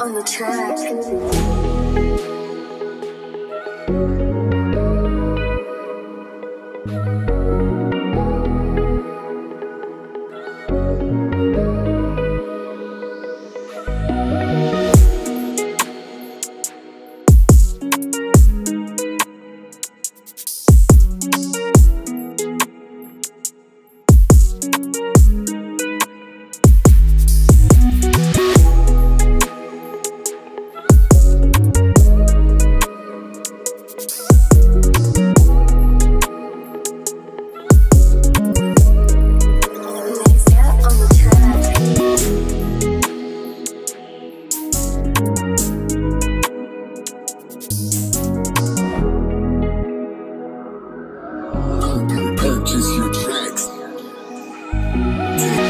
On the track. Today.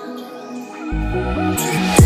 yeah.